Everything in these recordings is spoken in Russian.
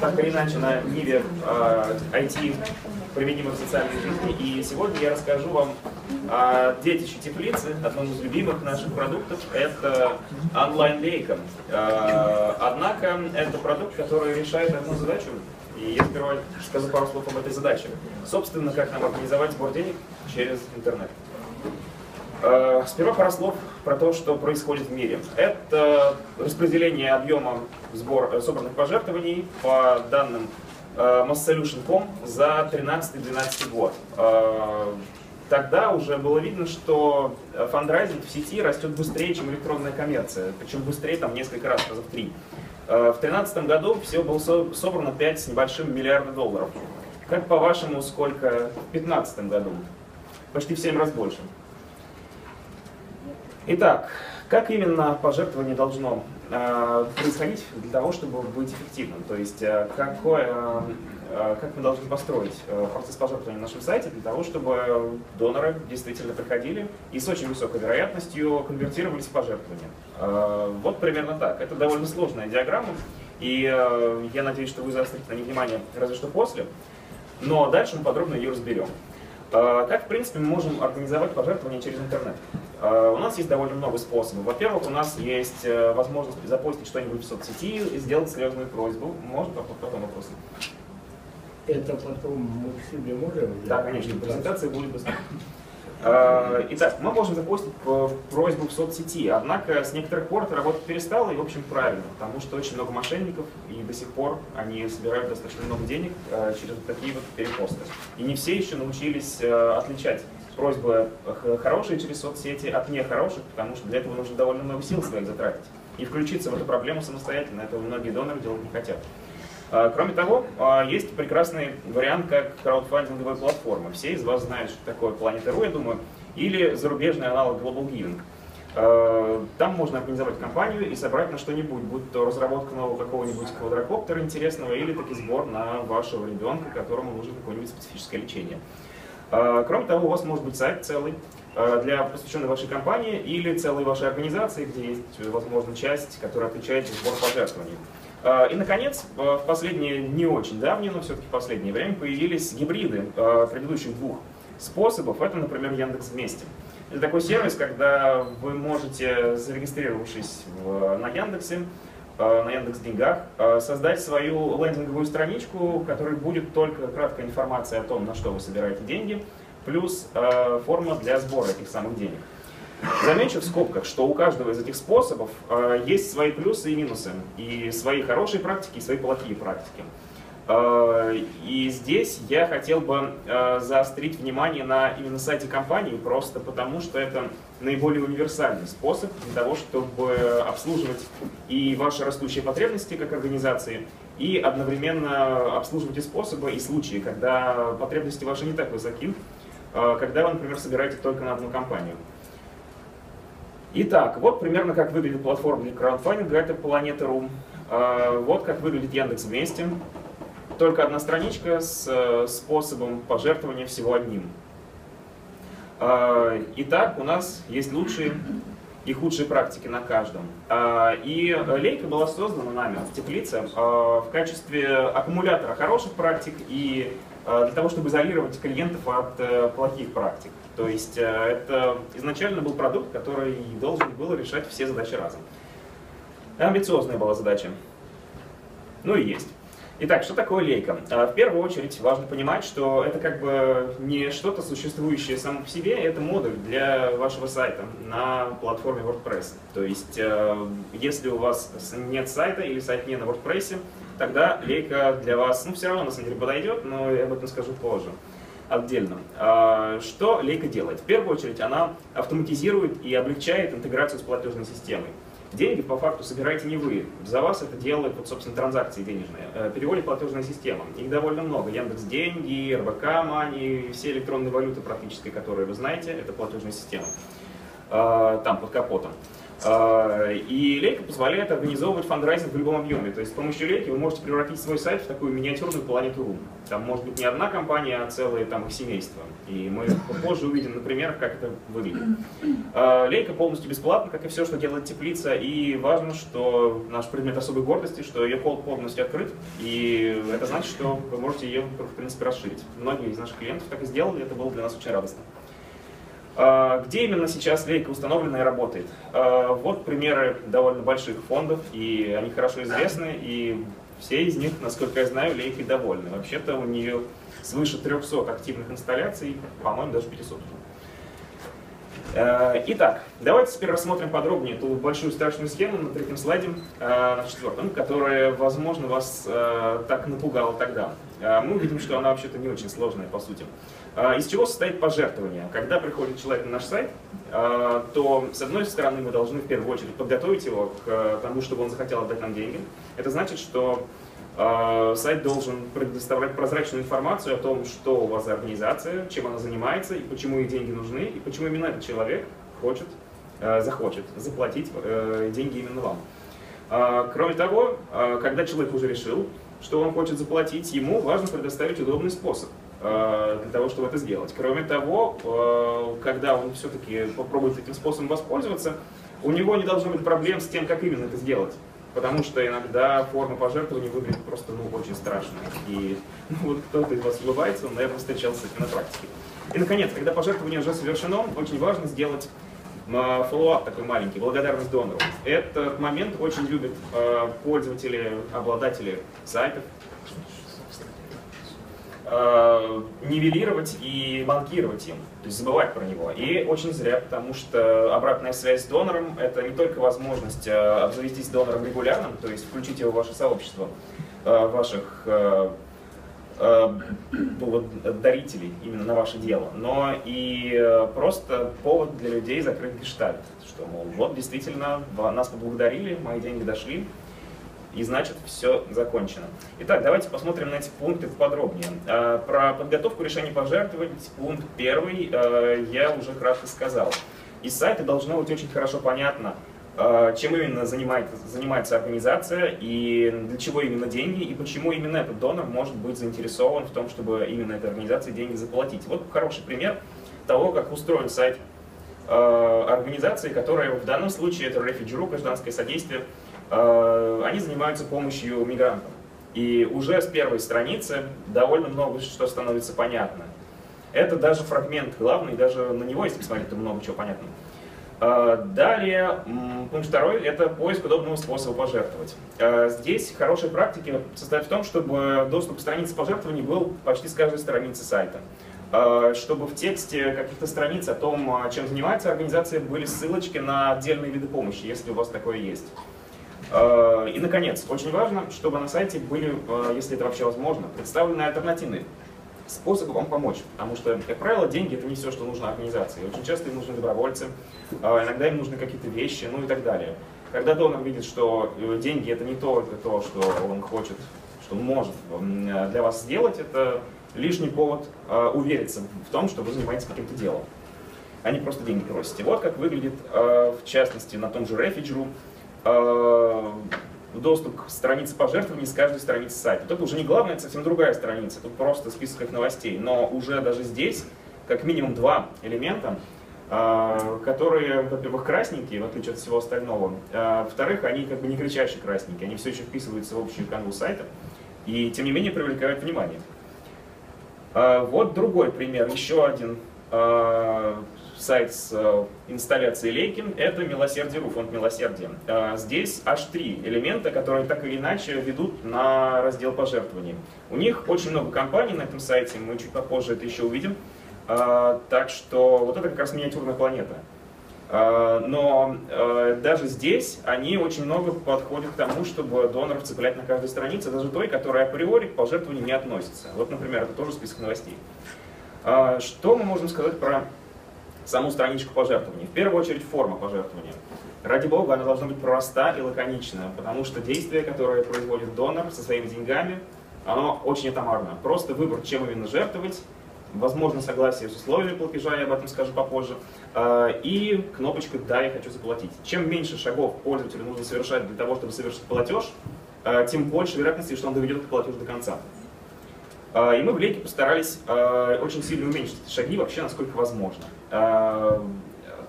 Так или иначе, на Ниве э, IT применимо в социальной жизни. И сегодня я расскажу вам о детище теплицы, одном из любимых наших продуктов. Это онлайн-лейка. Э, однако это продукт, который решает одну задачу. И я сперва скажу пару слов об этой задаче. Собственно, как нам организовать сбор денег через интернет. Э, сперва пару слов про то, что происходит в мире. Это распределение объема сбор, э, собранных пожертвований по данным э, MassSolution.com за 13-12 год. Тогда уже было видно, что фандрайзинг в сети растет быстрее, чем электронная коммерция, причем быстрее там несколько раз, раза в три. В 2013 году всего было собрано 5 с небольшим миллиарда долларов. Как по-вашему, сколько в 2015 году? Почти в 7 раз больше. Итак, как именно пожертвование должно э, происходить для того, чтобы быть эффективным? То есть, э, какое, э, как мы должны построить э, процесс пожертвования на нашем сайте для того, чтобы доноры действительно приходили и с очень высокой вероятностью конвертировались в пожертвования? Э, вот примерно так. Это довольно сложная диаграмма, и э, я надеюсь, что вы заострите на ней внимание разве что после, но дальше мы подробно ее разберем. Как, в принципе, мы можем организовать пожертвование через интернет? Э, у нас есть довольно много способов. Во-первых, у нас есть э, возможность запостить что-нибудь в соцсети и сделать серьезную просьбу. Можно потом вопросы? Это потом мы к себе можем? Да, конечно, презентация будет доступна. Э, итак, мы можем запустить просьбу в соцсети, однако с некоторых пор эта работа перестала, и в общем правильно, потому что очень много мошенников, и до сих пор они собирают достаточно много денег через вот такие вот перепосты. И не все еще научились отличать просьбы хорошие через соцсети от нехороших, потому что для этого нужно довольно много сил своих затратить. И включиться в эту проблему самостоятельно, этого многие доноры делать не хотят. А, кроме того, а, есть прекрасный вариант, как краудфандинговая платформа. Все из вас знают, что такое Planet.ru, я думаю, или зарубежный аналог Global Giving. А, там можно организовать компанию и собрать на что-нибудь, будь то разработка нового какого-нибудь квадрокоптера интересного или таки сбор на вашего ребенка, которому нужно какое-нибудь специфическое лечение. Кроме того, у вас может быть сайт целый для посвященной вашей компании или целой вашей организации, где есть, возможно, часть, которая отвечает за сбор пожертвований. А, и, наконец, в последнее, не очень давнее, но все-таки последнее время появились гибриды предыдущих двух способов. Это, например, Яндекс Вместе. Это такой сервис, когда вы можете, зарегистрировавшись на Яндексе, на Яндекс Деньгах, создать свою лендинговую страничку, в которой будет только краткая информация о том, на что вы собираете деньги, плюс форма для сбора этих самых денег. Замечу в скобках, что у каждого из этих способов есть свои плюсы и минусы, и свои хорошие практики, и свои плохие практики. Э, и здесь я хотел бы э, заострить внимание на именно сайте компании, просто потому что это наиболее универсальный способ для того, чтобы обслуживать и ваши растущие потребности как организации, и одновременно обслуживать и способы, и случаи, когда потребности ваши не так высоки, э, когда вы, например, собираете только на одну компанию. Итак, вот примерно как выглядит платформа для краудфандинга, это Планета.ру. Вот как выглядит Яндекс Вместе только одна страничка с э, способом пожертвования всего одним. А, итак, у нас есть лучшие и худшие практики на каждом. А, и лейка была создана нами в теплице а, в качестве аккумулятора хороших практик и для того, чтобы изолировать клиентов от э, плохих практик. То есть э, это изначально был продукт, который должен был решать все задачи разом. Амбициозная была задача. Ну и есть. Итак, что такое лейка? А, в первую очередь важно понимать, что это как бы не что-то существующее само по себе, это модуль для вашего сайта на платформе WordPress. То есть, э, если у вас нет сайта или сайт не на WordPress, тогда лейка для вас, ну, все равно на самом деле подойдет, но я об этом скажу позже отдельно. А, что лейка делает? В первую очередь она автоматизирует и облегчает интеграцию с платежной системой. Деньги по факту собираете не вы. За вас это делают, вот, собственно, транзакции денежные. Э, переводит платежная система. Их довольно много. Яндекс Деньги, РБК Мани, все электронные валюты практически, которые вы знаете, это платежная система. Э, там, под капотом. А, и Лейка позволяет организовывать фандрайзинг в любом объеме. То есть с помощью Лейки вы можете превратить свой сайт в такую миниатюрную Планету.ру. Там может быть не одна кампания, а целые там их семейства. И мы позже увидим на примерах, как это выглядит. А, Лейка полностью бесплатна, как и все, что делает теплица. И важно, что наш предмет особой гордости, что ее код полностью открыт. И это значит, что вы можете ее, в принципе, расширить. Многие из наших клиентов так и сделали, это было для нас очень радостно. А, где именно сейчас лейка установлена и работает? А, вот примеры довольно больших фондов, и они хорошо известны, и все из них, насколько я знаю, лейкой довольны. Вообще-то у нее свыше 300 активных инсталляций, по-моему, даже 500 а, Итак, давайте теперь рассмотрим подробнее эту большую страшную схему на третьем слайде, на четвертом, которая, возможно, вас так напугала тогда. Мы увидим, что она вообще-то не очень сложная, по сути. А, из чего состоит пожертвование? Когда приходит человек на наш сайт, а, то, с одной стороны, мы должны в первую очередь подготовить его к тому, чтобы он захотел отдать нам деньги. Это значит, что а, сайт должен предоставлять прозрачную информацию о том, что у вас за организация, чем она занимается, и почему ей деньги нужны, и почему именно этот человек хочет, захочет заплатить э, деньги именно вам. Кроме того, когда человек уже решил, что он хочет заплатить, ему важно предоставить удобный способ – Э, для того, чтобы это сделать. Кроме того, э, когда он все-таки попробует этим способом воспользоваться, у него не должно быть проблем с тем, как именно это сделать. Потому что иногда форма пожертвования выглядит просто ну, очень страшно. И ну, вот кто-то из вас улыбается, он, наверное, встречался с этим на практике. И, наконец, когда пожертвование уже совершено, очень важно сделать э, follow-up такой маленький, благодарность донору. Этот момент очень любят пользователи, обладатели сайтов, э, нивелировать и банкировать им, то есть забывать про него. И очень зря, потому что обратная связь с донором – это не только возможность э, обзавестись донором регулярным, то есть включить его в ваше сообщество, э, ваших э, э, дарителей именно на ваше дело, но и э, просто повод для людей закрыть гештальт, что, мол, вот действительно нас поблагодарили, мои деньги дошли, и значит все закончено. Итак, давайте посмотрим на эти пункты подробнее. А, про подготовку решений пожертвовать, пункт первый, а, я уже кратко сказал. Из сайта должно быть очень хорошо понятно, а, чем именно занимается, занимается организация и для чего именно деньги, и почему именно этот донор может быть заинтересован в том, чтобы именно этой организации деньги заплатить. Вот хороший пример того, как устроен сайт организации, которая в данном случае это Refugee.ru, гражданское содействие, они занимаются помощью мигрантам. И уже с первой страницы довольно много что становится понятно. Это даже фрагмент главный, даже на него, если посмотреть, то много чего понятно. Э, далее, пункт второй – это поиск удобного способа пожертвовать. Э, здесь хорошие практики состоят в том, чтобы доступ к странице пожертвований был почти с каждой страницы сайта. Чтобы в тексте каких-то страниц о том, чем занимается организация, были ссылочки на отдельные виды помощи, если у вас такое есть. Э, и, наконец, очень важно, чтобы на сайте были, э, если это вообще возможно, представлены альтернативные способы вам помочь. Потому что, как правило, деньги — это не все, что нужно организации. Очень часто им нужны добровольцы, э, иногда им нужны какие-то вещи, ну и так далее. Когда донор видит, что деньги — это не только то, что он хочет, что он может для вас сделать, это лишний повод увериться в том, что вы занимаетесь каким-то делом. Они просто деньги просите. Вот как выглядит, в частности, на том же Refugee.ru Э, доступ к странице пожертвований с каждой страницы сайта. Тут уже не главная, это совсем другая страница, тут просто список их новостей. Но уже даже здесь как минимум два элемента, э, которые, во-первых, красненькие, в отличие от всего остального. А, во-вторых, они как бы не кричащие красненькие, они все еще вписываются в общую канву сайта и, тем не менее, привлекают внимание. Вот другой пример, еще один сайт с э, инсталляцией Лейкин, это Милосердие.ру, фонд Милосердия. Э, здесь аж три элемента, которые так или иначе ведут на раздел пожертвований. У них очень много компаний на этом сайте, мы чуть попозже это еще увидим. Э, так что вот это как раз миниатюрная планета. Но даже здесь они очень много подходят к тому, чтобы доноров цеплять на каждой странице, даже той, которая априори к пожертвованию не относится. Вот, например, это тоже список новостей. Что мы можем сказать про саму страничку пожертвований. В первую очередь форма пожертвования. Ради бога, она должна быть проста и лаконичная, потому что действие, которое производит донор со своими деньгами, оно очень атомарно. Просто выбор, чем именно жертвовать, возможно согласие с условиями платежа, я об этом скажу попозже, и кнопочка «Да, я хочу заплатить». Чем меньше шагов пользователю нужно совершать для того, чтобы совершить платеж, тем больше вероятности, что он доведет этот платеж до конца. И мы в Лейке постарались очень сильно уменьшить эти шаги вообще, насколько возможно.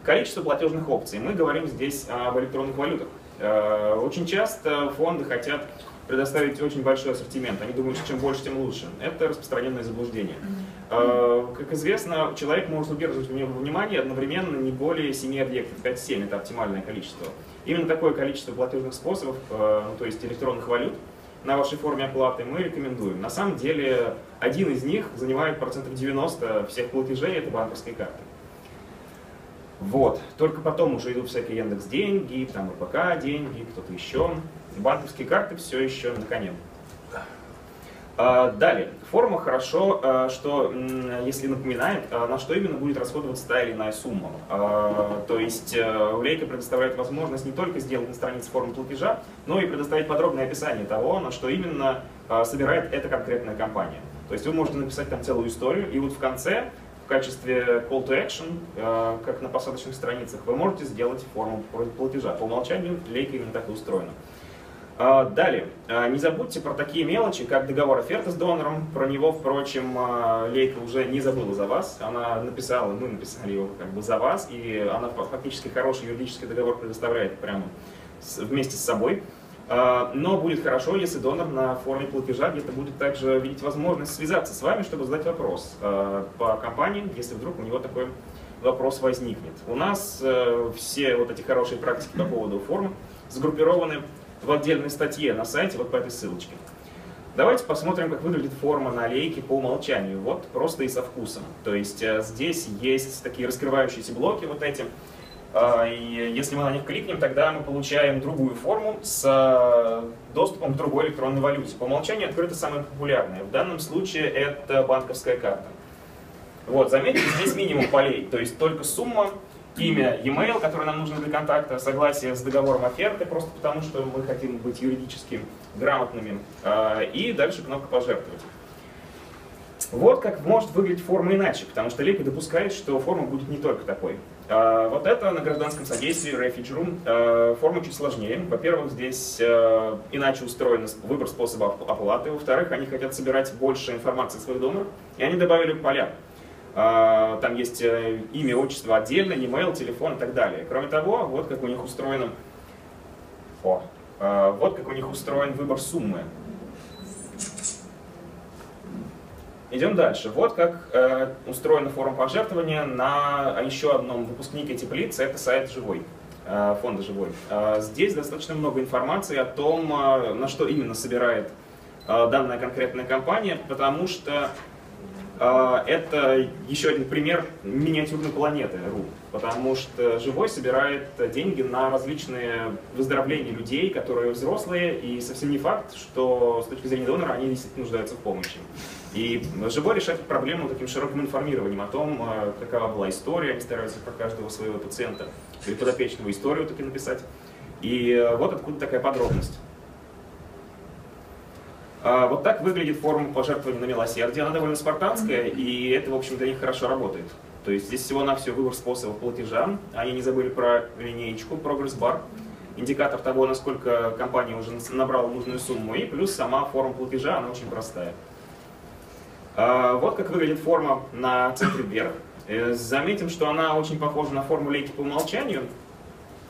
Количество платежных опций. Мы говорим здесь об электронных валютах. Очень часто фонды хотят предоставить очень большой ассортимент. Они думают, что чем больше, тем лучше. Это распространенное заблуждение. Как известно, человек может удерживать в него внимание одновременно не более 7 объектов. 5-7 это оптимальное количество. Именно такое количество платежных способов, а, ну, то есть электронных валют, на вашей форме оплаты мы рекомендуем. На самом деле, один из них занимает процентов 90 всех платежей, это банковские карты. Вот. Только потом уже идут всякие Яндекс деньги, там РБК деньги, кто-то еще. Банковские карты все еще на коне. А, далее. Форма хорошо, а, что если напоминает, а, на что именно будет расходоваться та или иная сумма. То есть Улейка предоставляет возможность не только сделать на странице форму платежа, но и предоставить подробное описание того, на что именно собирает эта конкретная компания. То есть вы можете написать там целую историю, и вот в конце в качестве call to action, как на посадочных страницах, вы можете сделать форму платежа. По умолчанию лейка именно так и устроена. А, далее, а, не забудьте про такие мелочи, как договор оферты с донором. Про него, впрочем, а, Лейка уже не забыла за вас. Она написала, мы написали его как бы за вас, и она фактически хороший юридический договор предоставляет прямо вместе с собой. Но будет хорошо, если донор на форме платежа где-то будет также видеть возможность связаться с вами, чтобы задать вопрос по компании, если вдруг у него такой вопрос возникнет. У нас э, все вот эти хорошие практики по поводу формы сгруппированы в отдельной статье на сайте, вот по этой ссылочке. Давайте посмотрим, как выглядит форма на лейке по умолчанию. Вот просто и со вкусом. То есть э, здесь есть такие раскрывающиеся блоки вот эти. А, и если мы на них кликнем, тогда мы получаем другую форму с э, доступом к другой электронной валюте. По умолчанию открыта самая популярная. В данном случае это банковская карта. Вот, заметьте, здесь минимум полей, то есть только сумма имя, e-mail, который нам нужен для контакта, согласие с договором оферты, просто потому что мы хотим быть юридически грамотными, а, и дальше кнопка «Пожертвовать». Вот как может выглядеть форма иначе, потому что Лейка допускает, что форма будет не только такой. А, вот это на гражданском содействии Refugee Room. А, форма чуть сложнее. Во-первых, здесь иначе устроен выбор способа оплаты. Во-вторых, они хотят собирать больше информации своих донорах, и они добавили поля. А, там есть э, имя, отчество отдельно, e-mail, телефон и так далее. Кроме того, вот как у них устроено, о, а, вот как у них устроен выбор суммы. Идем дальше. Вот как э, устроена форма пожертвования на еще одном выпускнике теплицы, это сайт «Живой», э, фонда «Живой». Э, здесь достаточно много информации о том, э, на что именно собирает э, данная конкретная компания, потому что это еще один пример миниатюрной планеты РУ, потому что Живой собирает деньги на различные выздоровления людей, которые взрослые, и совсем не факт, что с точки зрения донора они действительно нуждаются в помощи. И Живой решает проблему таким широким информированием о том, а, какова была история, они стараются про каждого своего пациента или подопечного историю таки написать. И э, вот откуда такая подробность. А, вот так выглядит форма пожертвования на милосердие. Она довольно спартанская, и это, в общем, для них хорошо работает. То есть здесь всего на все выбор способов платежа. Они не забыли про линеечку, прогресс-бар, индикатор того, насколько компания уже набрала нужную сумму, и плюс сама форма платежа, она очень простая. А, вот как выглядит форма на центре вверх. Э, заметим, что она очень похожа на форму лейки по умолчанию.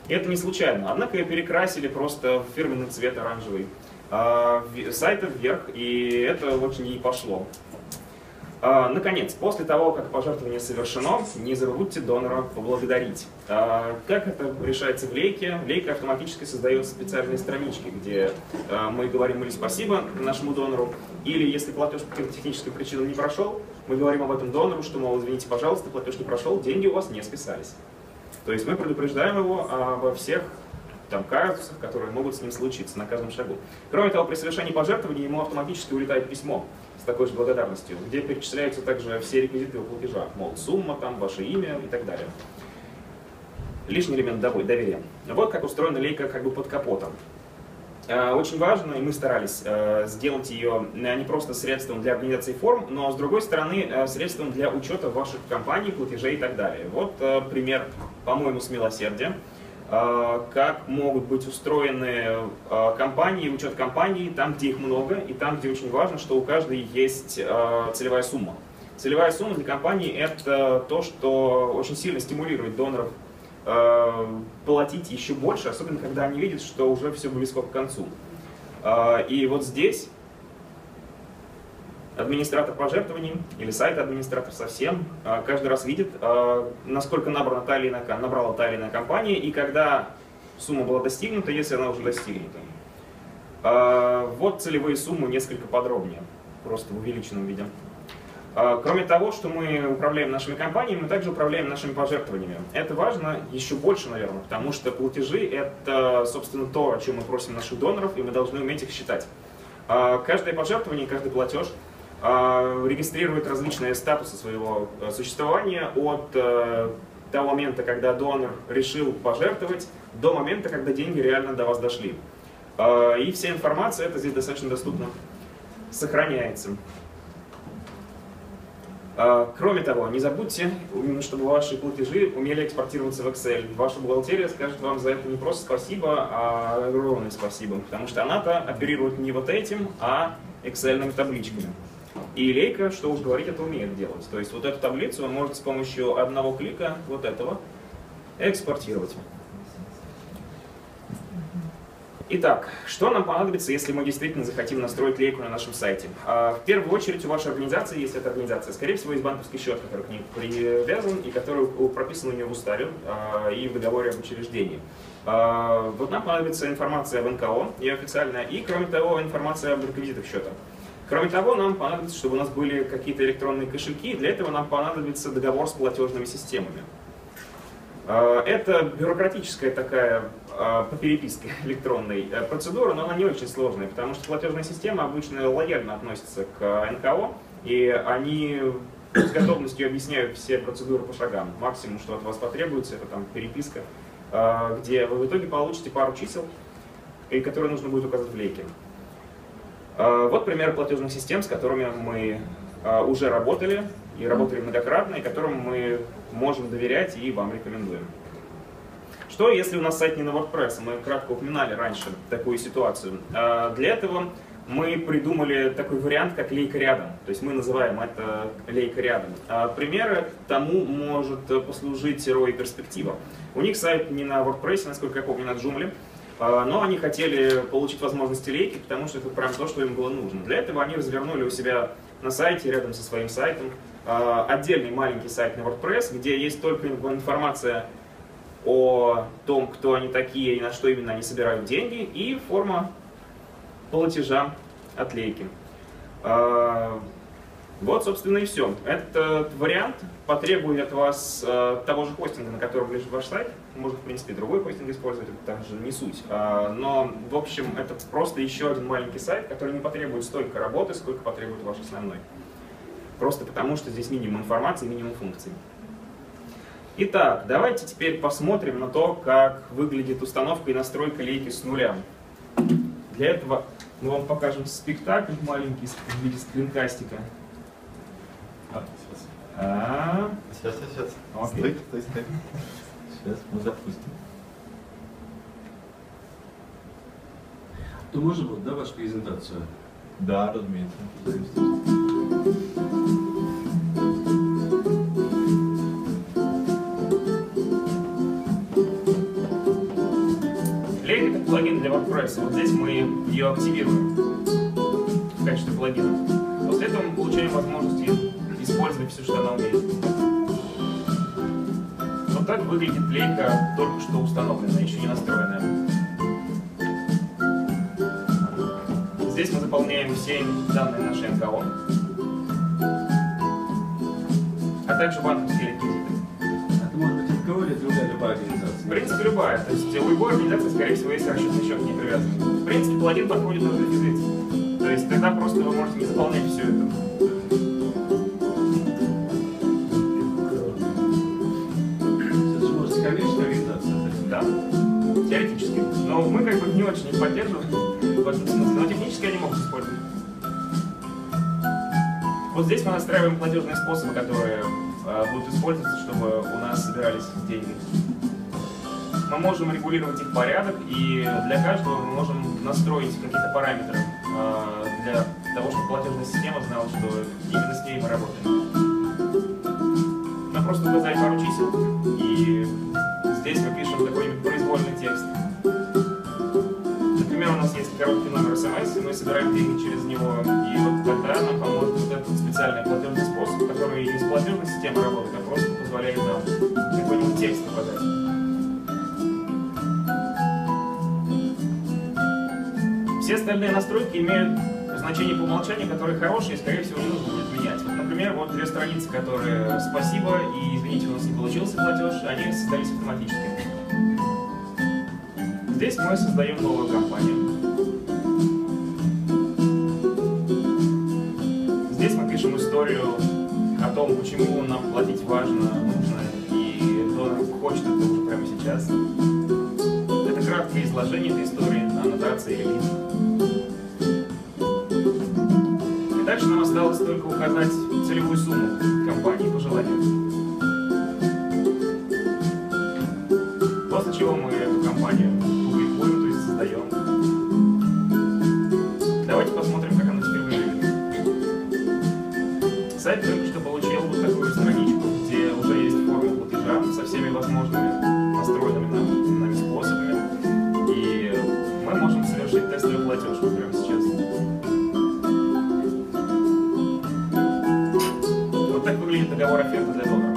И это не случайно. Однако ее перекрасили просто в фирменный цвет оранжевый. А, сайта вверх, и это очень не пошло. А, наконец, после того, как пожертвование совершено, не забудьте донора поблагодарить. А, как это решается в лейке? Лейка автоматически создает специальные странички, где мы говорим или спасибо нашему донору, или если платеж по каким-то техническим причинам не прошел, мы говорим об этом донору, что, мол, извините, пожалуйста, платеж не прошел, деньги у вас не списались. То есть мы предупреждаем его обо всех там, казусов, которые могут с ним случиться на каждом шагу. Кроме того, при совершении пожертвования ему автоматически улетает письмо с такой же благодарностью, где перечисляются также все реквизиты его платежа, мол, сумма, там, ваше имя и так далее. Лишний элемент доверия. Вот как устроена лейка как бы под капотом. э, очень важно, и мы старались э, сделать ее не просто средством для организации форм, но с другой стороны средством для учета ваших компаний, платежей и так далее. Вот пример, по-моему, с милосердия. Как могут быть устроены компании, учет компаний, там, где их много, и там, где очень важно, что у каждой есть целевая сумма. Целевая сумма для компании – это то, что очень сильно стимулирует доноров платить еще больше, особенно когда они видят, что уже все близко к концу. И вот здесь администратор пожертвований или сайт администратор совсем э, каждый раз видит, насколько набрана та или иная, набрала та или иная компания, и когда сумма была достигнута, если она уже достигнута. Вот целевые суммы несколько подробнее, просто в увеличенном виде. А, кроме того, что мы управляем нашими компаниями, мы также управляем нашими пожертвованиями. Это важно еще больше, наверное, потому что платежи — это, собственно, то, о чем мы просим наших доноров, и мы должны уметь их считать. А, каждое пожертвование, каждый платеж а, регистрирует различные статусы своего э, существования от э, того момента, когда донор решил пожертвовать, до момента, когда деньги реально до вас дошли. И вся информация, это здесь достаточно доступно, сохраняется. А, кроме того, не забудьте, чтобы ваши платежи умели экспортироваться в Excel. Ваша бухгалтерия скажет вам за это не просто спасибо, а огромное спасибо, потому что она-то оперирует не вот этим, а Excel табличками. И Лейка, что уж говорить, это умеет делать. То есть вот эту таблицу вы можете с помощью одного клика, вот этого, экспортировать. Итак, что нам понадобится, если мы действительно захотим настроить лейку на нашем сайте? А, в первую очередь у вашей организации, если это организация, скорее всего, есть банковский счет, который к ней привязан и который прописан у нее в уставе а, и в договоре об учреждении. А, вот нам понадобится информация об НКО, ее официальная, и, кроме того, информация об реквизитах счета. Кроме того, нам понадобится, чтобы у нас были какие-то электронные кошельки, для этого нам понадобится договор с платежными системами. Это бюрократическая такая Э, по переписке электронной э, процедуры, но она не очень сложная, потому что платежная система обычно лояльно относится к НКО, и они с готовностью объясняют все процедуры по шагам. Максимум, что от вас потребуется, это там переписка, где вы в итоге получите пару чисел, и которые нужно будет указать в лейке. Вот пример платежных систем, с которыми мы уже работали, и работали многократно, и которым мы можем доверять и вам рекомендуем. Что, если у нас сайт не на WordPress? Мы кратко упоминали раньше такую ситуацию. А, для этого мы придумали такой вариант, как лейка рядом. То есть мы называем это лейка рядом. А, примеры тому может послужить ROI перспектива. У них сайт не на WordPress, насколько я помню, на Joomla. А, но они хотели получить возможности лейки, потому что это прям то, что им было нужно. Для этого они развернули у себя на сайте, рядом со своим сайтом, отдельный маленький сайт на WordPress, где есть только информация о том, кто они такие и на что именно они собирают деньги, и форма платежа отлейки. А, вот, собственно, и все. Этот вариант потребует от вас того же хостинга, на котором лежит ваш сайт. Можно, в принципе, другой хостинг использовать, это также не суть. А, но, в общем, это просто еще один маленький сайт, который не потребует столько работы, сколько потребует ваш основной. Просто потому, что здесь минимум информации, минимум функций. Итак, давайте теперь посмотрим на то, как выглядит установка и настройка лейки с нуля. Для этого мы вам покажем спектакль маленький в виде скринкастика. А, сейчас. А Сейчас, сейчас, сейчас. Окей. Стой, стой, стой. Сейчас мы запустим. То можно вот, да, вашу презентацию? Да, разумеется. плагин для WordPress. Вот здесь мы ее активируем в качестве плагина. После этого мы получаем возможность использовать все, что она умеет. Вот так выглядит лейка, только что установленная, еще не настроенная. Здесь мы заполняем все данные нашей НКО, а также банковские реквизиты. Это может быть НКО или другая любая организация? В принципе, любая. То есть у любой организации, скорее всего, есть расчетный счет не привязан. В принципе, плагин подходит на дефицит. То есть тогда просто вы можете не заполнять все это. Но мы как бы не очень их поддерживаем смысле, но технически они могут использовать. Вот здесь мы настраиваем платежные способы, которые э, будут использоваться, чтобы у нас собирались деньги. Мы можем регулировать их порядок, и для каждого мы можем настроить какие-то параметры э, для того, чтобы платежная система знала, что именно с ней мы работаем. Мы просто указали пару чисел, и здесь мы пишем такой смс, мы собираем деньги через него, и вот тогда нам поможет вот этот специальный платежный способ, который не с платежной системой работает, а просто позволяет нам какой-нибудь текст указать. Все остальные настройки имеют значение по умолчанию, которые хорошие скорее всего, не нужно будет менять. Вот, например, вот две страницы, которые «Спасибо» и «Извините, у нас не получился платеж», они создались автоматически. Здесь мы создаем новую компанию. Том, почему нам платить важно, нужно, и кто хочет это уже прямо сейчас. Это краткое изложение этой истории, аннотация релиз. И дальше нам осталось только указать целевую сумму возможными настроенными нам, нами способами. И мы можем совершить тестовый платеж прямо сейчас. Вот так выглядит договор оферты для донора.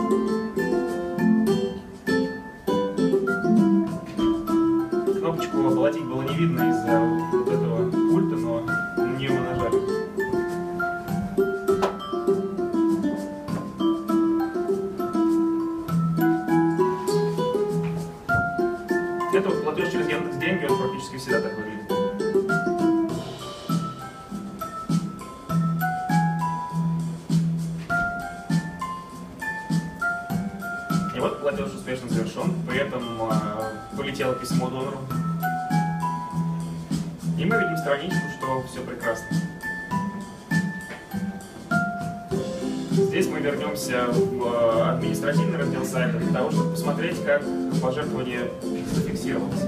Этом э, полетело письмо донору. И мы видим страничку, что все прекрасно. Здесь мы вернемся в э, административный раздел сайта для того, чтобы посмотреть, как пожертвование зафиксировалось.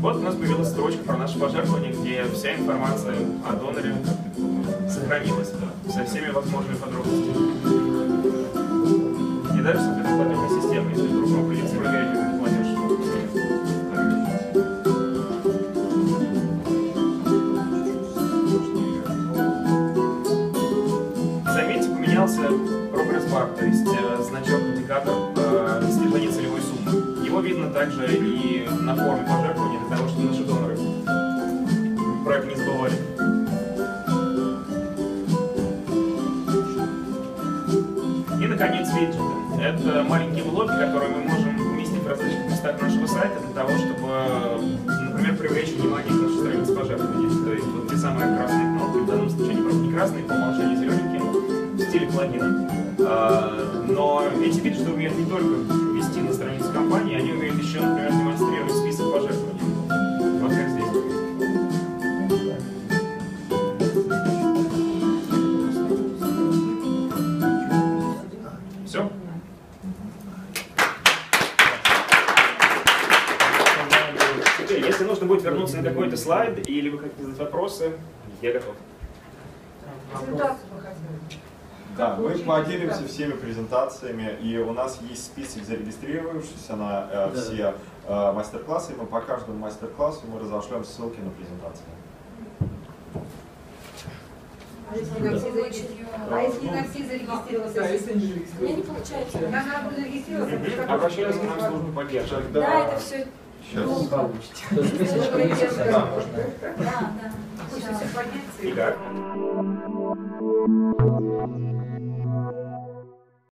Вот у нас появилась строчка про наше пожертвование, где вся информация о доноре сохранилась со всеми возможными подробностями. И дальше соответственно, платежная система, если вам придется проверить платеж. Заметьте, поменялся прогресс-бар, то есть э, значок-индикатор э, достижения целевой суммы. Его видно также и на форме пожертвования, для того, чтобы наши доноры про это не забывали. И, наконец, виджеты. Это маленькие блоки, которые мы можем уместить в различных местах нашего сайта для того, чтобы, например, привлечь внимание к нашей странице пожертвования. То есть вот те самые красные кнопки, в данном случае они просто не красные, по умолчанию зелененькие, в стиле плагина. А, Но эти виджеты умеют не только вести на страницу компании, они умеют еще, например, если нужно будет вернуться на какой-то слайд, или вы хотите задать вопросы, я готов. Да, мы поделимся всеми презентациями, и у нас есть список зарегистрировавшихся на э, все э, мастер-классы, и мы по каждому мастер-классу мы разошлем ссылки на презентации. А если на все зарегистрированы? А если на все зарегистрировался? Да, если не У меня не получается. Нам надо будет зарегистрироваться. Обращаюсь к нам в службу поддержки. Да, это все. Сейчас. Получите. То есть списочку есть, Да. можно. Да, да. Хочется как?